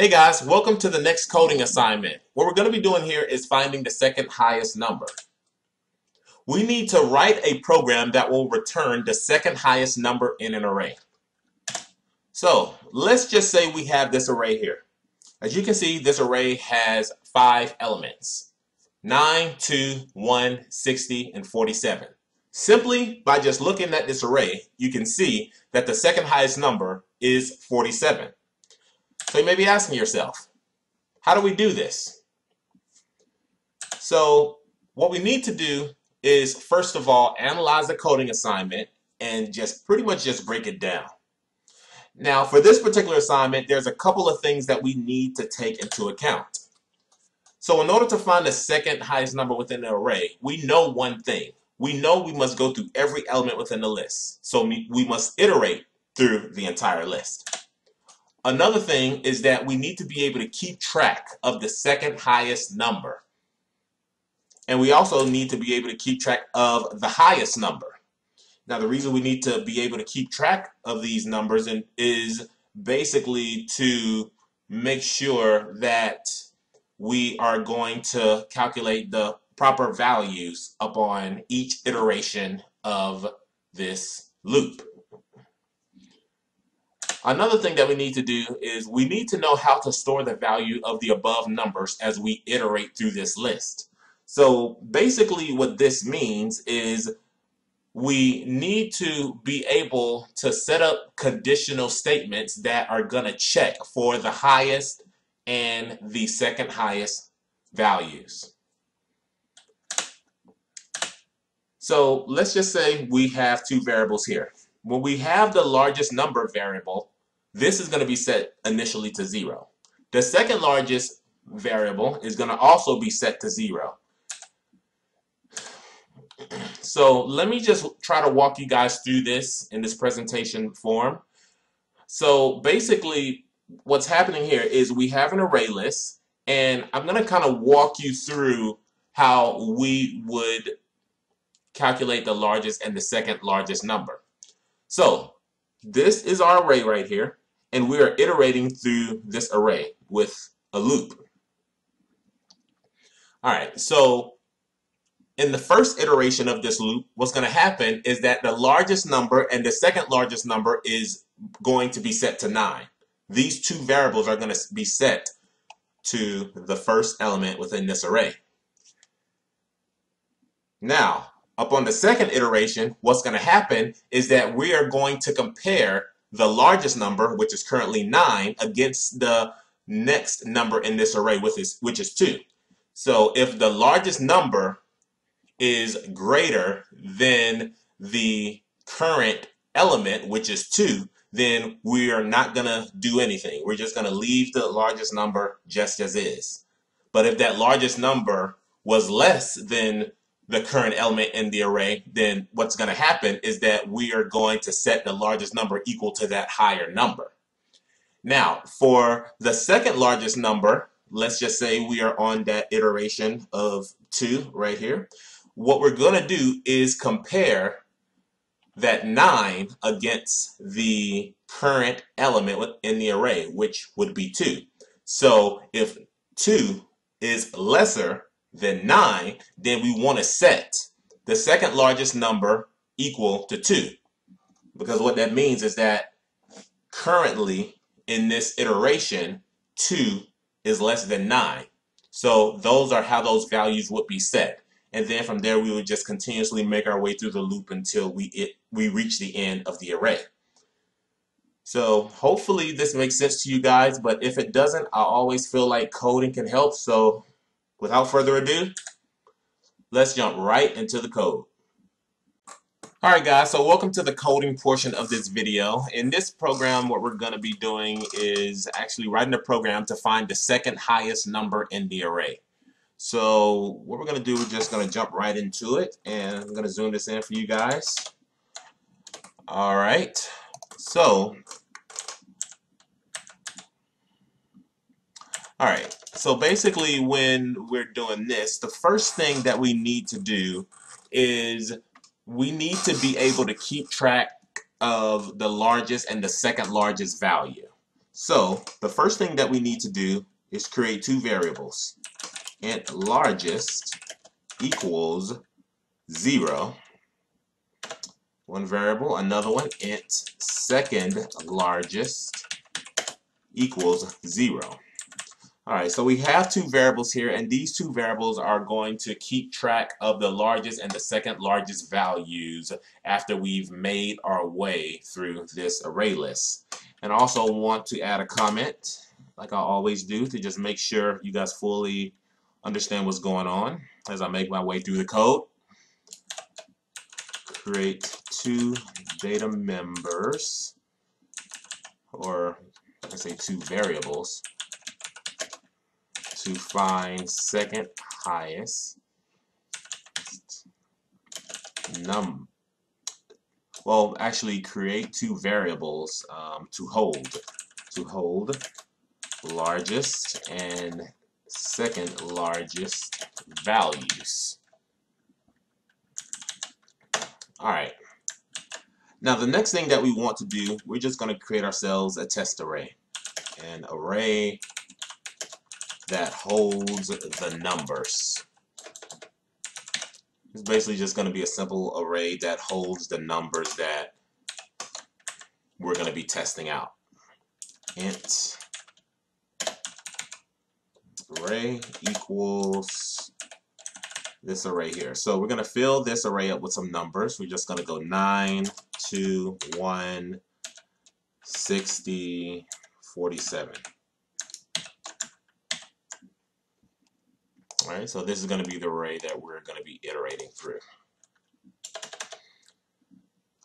Hey guys, welcome to the next coding assignment. What we're going to be doing here is finding the second highest number. We need to write a program that will return the second highest number in an array. So let's just say we have this array here. As you can see, this array has five elements. 9, 2, 1, 60, and 47. Simply by just looking at this array, you can see that the second highest number is 47. So you may be asking yourself, how do we do this? So what we need to do is first of all analyze the coding assignment and just pretty much just break it down. Now for this particular assignment there's a couple of things that we need to take into account. So in order to find the second highest number within an array we know one thing. We know we must go through every element within the list. So we must iterate through the entire list. Another thing is that we need to be able to keep track of the second highest number. And we also need to be able to keep track of the highest number. Now the reason we need to be able to keep track of these numbers and is basically to make sure that we are going to calculate the proper values upon each iteration of this loop. Another thing that we need to do is we need to know how to store the value of the above numbers as we iterate through this list. So basically what this means is we need to be able to set up conditional statements that are going to check for the highest and the second highest values. So let's just say we have two variables here. When we have the largest number variable, this is going to be set initially to 0. The second largest variable is going to also be set to 0. So let me just try to walk you guys through this in this presentation form. So basically what's happening here is we have an array list and I'm going to kind of walk you through how we would calculate the largest and the second largest number. So this is our array right here, and we are iterating through this array with a loop. All right, so in the first iteration of this loop, what's going to happen is that the largest number and the second largest number is going to be set to 9. These two variables are going to be set to the first element within this array. Now, upon the second iteration, what's going to happen is that we are going to compare the largest number, which is currently 9, against the next number in this array, which is, which is 2. So if the largest number is greater than the current element, which is 2, then we are not going to do anything. We're just going to leave the largest number just as is. But if that largest number was less than the current element in the array, then what's going to happen is that we are going to set the largest number equal to that higher number. Now, for the second largest number, let's just say we are on that iteration of 2 right here. What we're going to do is compare that 9 against the current element in the array, which would be 2. So if 2 is lesser than 9, then we want to set the second largest number equal to 2. Because what that means is that currently in this iteration, 2 is less than 9. So those are how those values would be set. And then from there, we would just continuously make our way through the loop until we, it, we reach the end of the array. So hopefully this makes sense to you guys, but if it doesn't, I always feel like coding can help. So without further ado, let's jump right into the code. Alright guys, so welcome to the coding portion of this video. In this program, what we're going to be doing is actually writing a program to find the second highest number in the array. So what we're going to do, we're just going to jump right into it, and I'm going to zoom this in for you guys. Alright, so, alright, so basically when we're doing this, the first thing that we need to do is we need to be able to keep track of the largest and the second largest value. So the first thing that we need to do is create two variables. int largest equals 0. One variable, another one, int second largest equals 0. Alright, so we have two variables here, and these two variables are going to keep track of the largest and the second largest values after we've made our way through this array list. And also want to add a comment, like I always do, to just make sure you guys fully understand what's going on as I make my way through the code. Create two data members, or I say two variables to find second highest num well actually create two variables um, to hold to hold largest and second largest values. Alright now the next thing that we want to do we're just going to create ourselves a test array. An array that holds the numbers. It's basically just going to be a simple array that holds the numbers that we're going to be testing out. int array equals this array here. So we're going to fill this array up with some numbers. We're just going to go 9, 2, 1, 60, 47. Right, so this is going to be the array that we're going to be iterating through.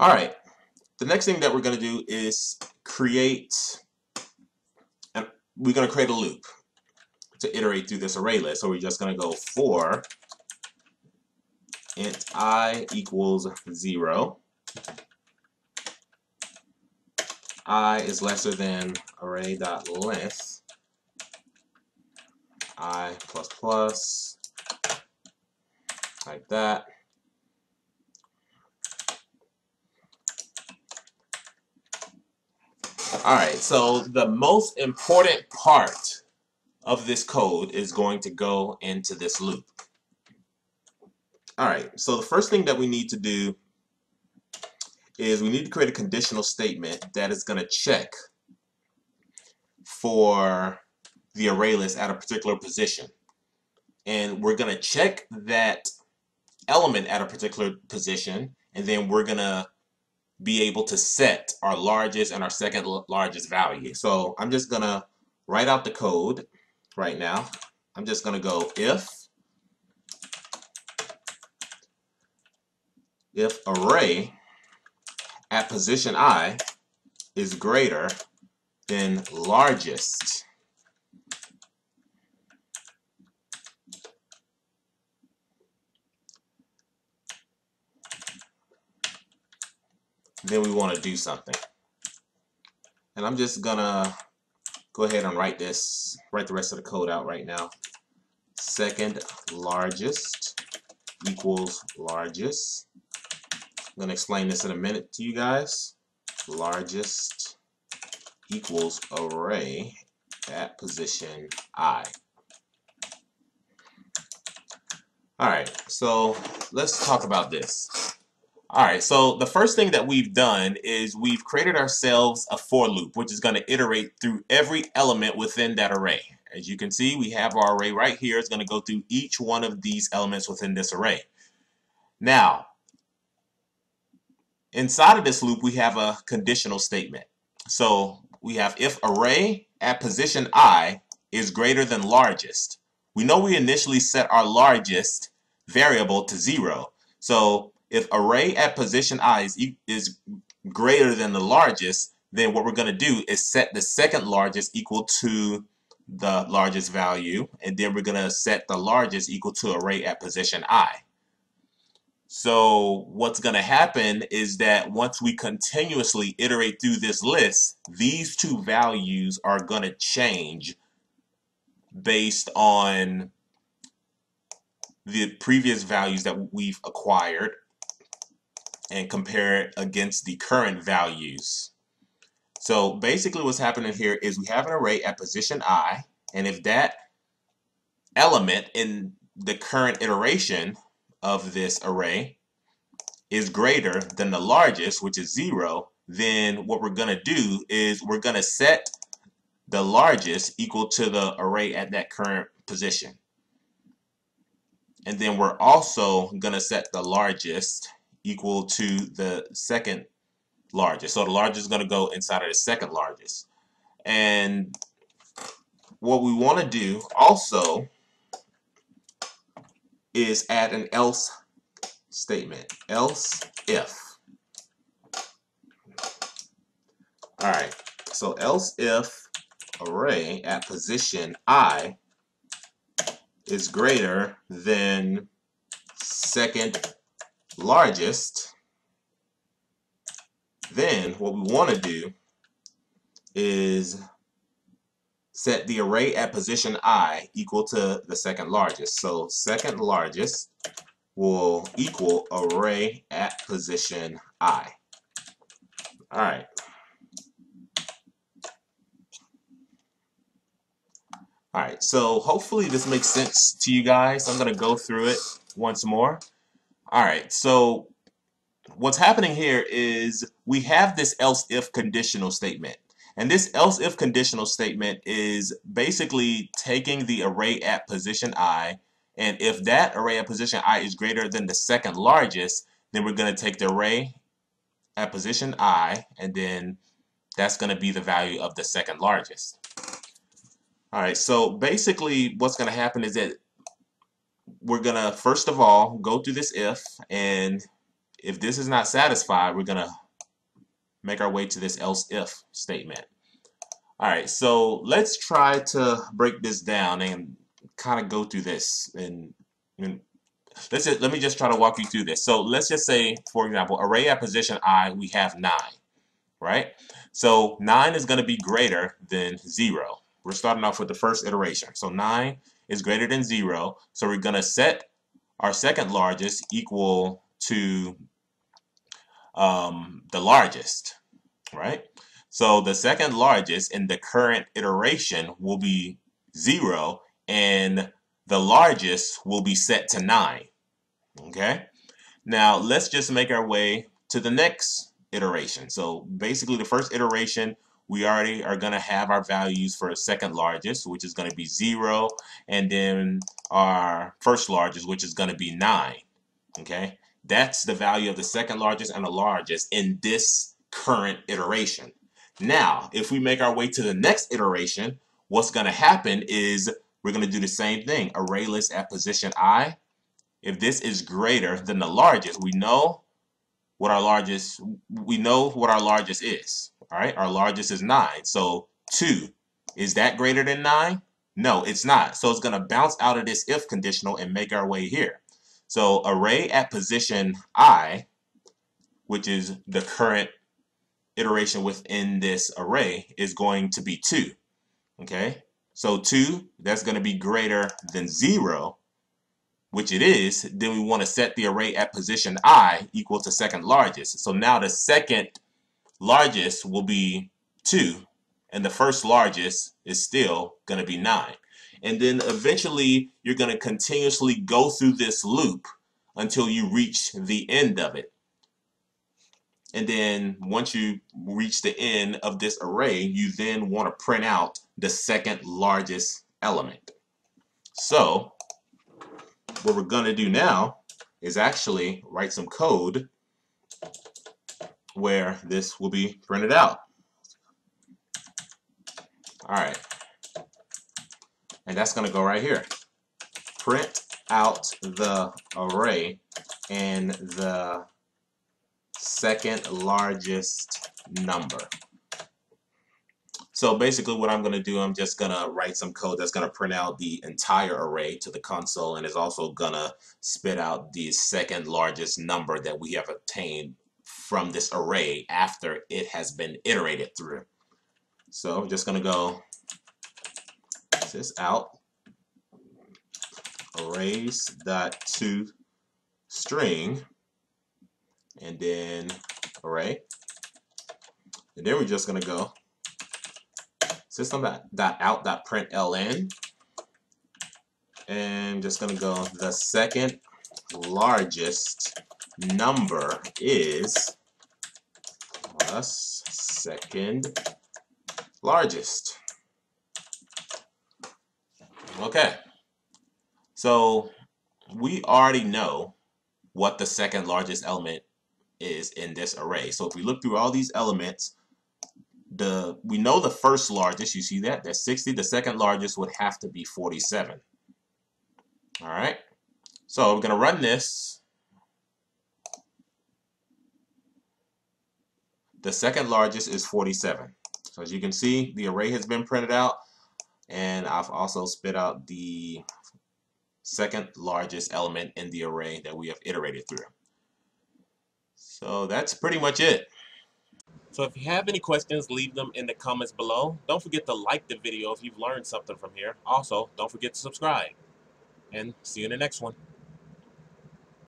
All right, the next thing that we're going to do is create, and we're going to create a loop to iterate through this array list. So we're just going to go for int i equals 0. i is lesser than array.length i plus plus, like that. Alright, so the most important part of this code is going to go into this loop. Alright, so the first thing that we need to do is we need to create a conditional statement that is going to check for the array list at a particular position. And we're going to check that element at a particular position, and then we're going to be able to set our largest and our second largest value. So I'm just going to write out the code right now. I'm just going to go if if array at position i is greater than largest then we want to do something. And I'm just gonna go ahead and write this, write the rest of the code out right now. Second largest equals largest. I'm gonna explain this in a minute to you guys. Largest equals array at position i. Alright, so let's talk about this. All right, so the first thing that we've done is we've created ourselves a for loop, which is going to iterate through every element within that array. As you can see, we have our array right here. It's going to go through each one of these elements within this array. Now, inside of this loop, we have a conditional statement. So we have if array at position i is greater than largest. We know we initially set our largest variable to zero. So if array at position i is, is greater than the largest, then what we're going to do is set the second largest equal to the largest value, and then we're going to set the largest equal to array at position i. So what's going to happen is that once we continuously iterate through this list, these two values are going to change based on the previous values that we've acquired and compare it against the current values. So basically what's happening here is we have an array at position i, and if that element in the current iteration of this array is greater than the largest, which is 0, then what we're going to do is we're going to set the largest equal to the array at that current position. And then we're also going to set the largest equal to the second largest. So the largest is going to go inside of the second largest. And what we want to do also is add an else statement. Else if. All right. So else if array at position i is greater than second largest, then what we want to do is set the array at position i equal to the second largest. So second largest will equal array at position i. All right. All right, so hopefully this makes sense to you guys. I'm going to go through it once more. All right, so what's happening here is we have this else if conditional statement. And this else if conditional statement is basically taking the array at position i, and if that array at position i is greater than the second largest, then we're going to take the array at position i, and then that's going to be the value of the second largest. All right, so basically what's going to happen is that we're going to, first of all, go through this if, and if this is not satisfied, we're going to make our way to this else if statement. All right, so let's try to break this down and kind of go through this. And, and let's just, let me just try to walk you through this. So let's just say, for example, array at position i, we have 9, right? So 9 is going to be greater than 0. We're starting off with the first iteration. So 9 is greater than 0. So we're going to set our second largest equal to um, the largest, right? So the second largest in the current iteration will be 0 and the largest will be set to 9. Okay? Now let's just make our way to the next iteration. So basically the first iteration we already are going to have our values for a second largest, which is going to be 0, and then our first largest, which is going to be 9. Okay, That's the value of the second largest and the largest in this current iteration. Now, if we make our way to the next iteration, what's going to happen is we're going to do the same thing. Array list at position i. If this is greater than the largest, we know what our largest, we know what our largest is. All right, our largest is 9. So 2, is that greater than 9? No, it's not. So it's going to bounce out of this if conditional and make our way here. So array at position i, which is the current iteration within this array, is going to be 2. Okay, so 2, that's going to be greater than 0, which it is. Then we want to set the array at position i equal to second largest. So now the second largest will be 2 and the first largest is still going to be 9. And then eventually you're going to continuously go through this loop until you reach the end of it. And then once you reach the end of this array, you then want to print out the second largest element. So what we're going to do now is actually write some code where this will be printed out. All right. And that's going to go right here. Print out the array and the second largest number. So basically what I'm going to do, I'm just going to write some code that's going to print out the entire array to the console and is also going to spit out the second largest number that we have obtained from this array after it has been iterated through. So I'm just going to go sysout arrays dot to string and then array And then we're just going to go system dot, out dot print ln and just going to go the second largest number is plus second largest. Okay, so we already know what the second largest element is in this array. So if we look through all these elements, the we know the first largest, you see that, that's 60. The second largest would have to be 47. All right, so we're going to run this. The second largest is 47. So as you can see, the array has been printed out and I've also spit out the second largest element in the array that we have iterated through. So that's pretty much it. So if you have any questions, leave them in the comments below. Don't forget to like the video if you've learned something from here. Also, don't forget to subscribe. And see you in the next one.